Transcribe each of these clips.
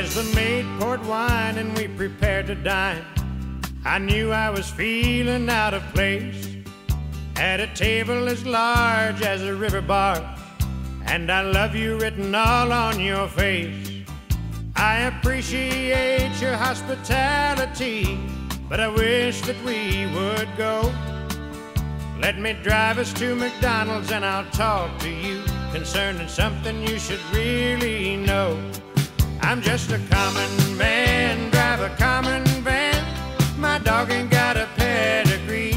As the maid poured wine and we prepared to dine, I knew I was feeling out of place at a table as large as a river barge, and I love you written all on your face. I appreciate your hospitality, but I wish that we would go. Let me drive us to McDonald's and I'll talk to you concerning something you should really know. I'm just a common man, drive a common van. My dog ain't got a pedigree.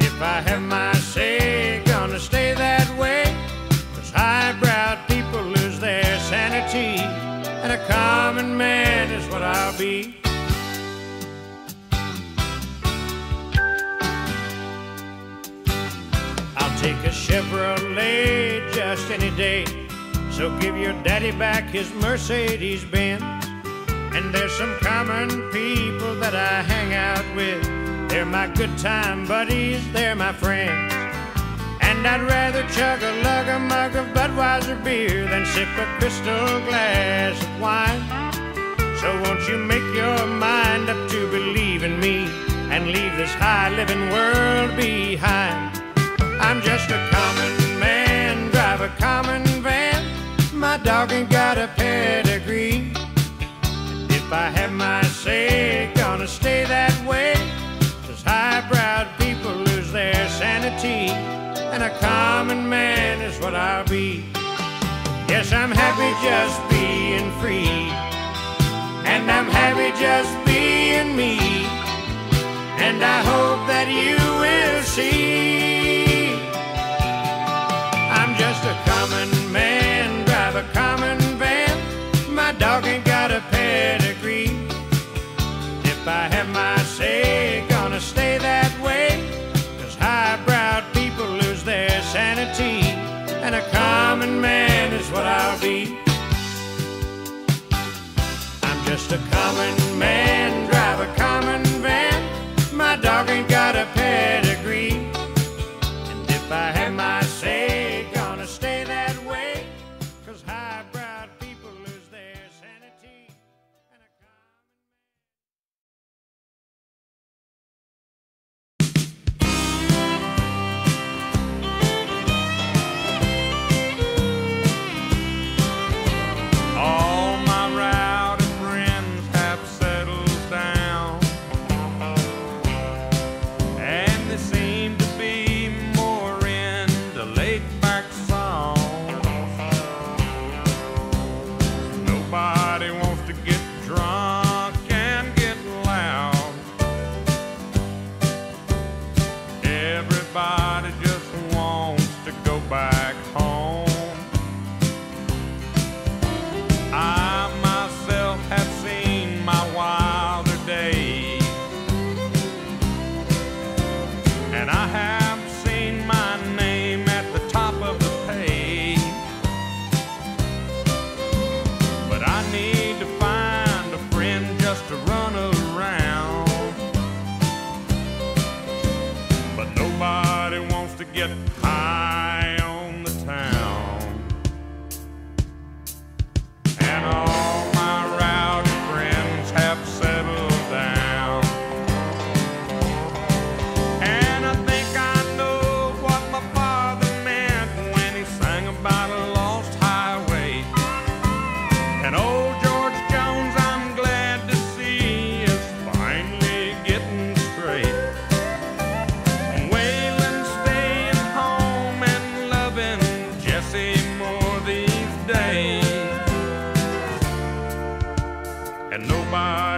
If I have my say, gonna stay that way. Cause highbrow people lose their sanity and a common man is what I'll be. I'll take a Chevrolet just any day. So give your daddy back his Mercedes Benz. And there's some common people that I hang out with. They're my good time buddies, they're my friends. And I'd rather chug a lug a mug of Budweiser beer than sip a crystal glass of wine. So won't you make your mind up to believe in me and leave this high living world behind? I'm just a common man, drive a common dog ain't got a pedigree. And if I have my say, gonna stay that way. Cause highbrow people lose their sanity and a common man is what I'll be. Yes, I'm happy just being free, and I'm happy just being me, and I hope that you dog ain't got a pedigree. If I have my say, gonna stay that way. Cause highbrow people lose their sanity, and a common man is what I'll be. I'm just a common man, and I have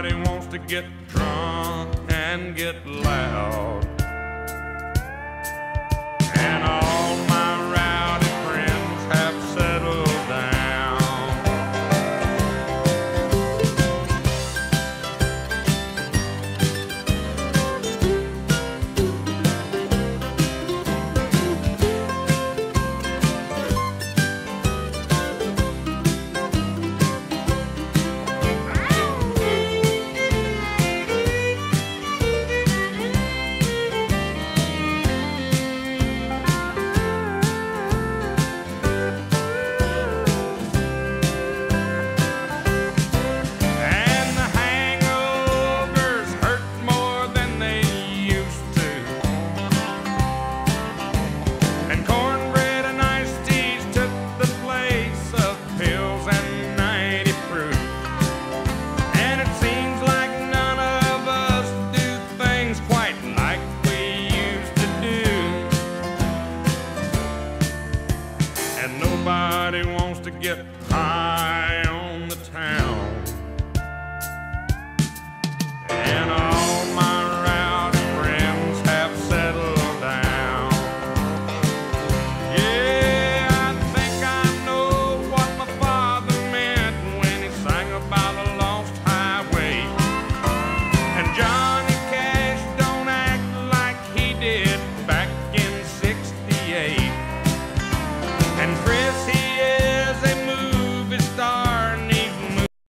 nobody wants to get drunk and get loud. nobody wants to get high.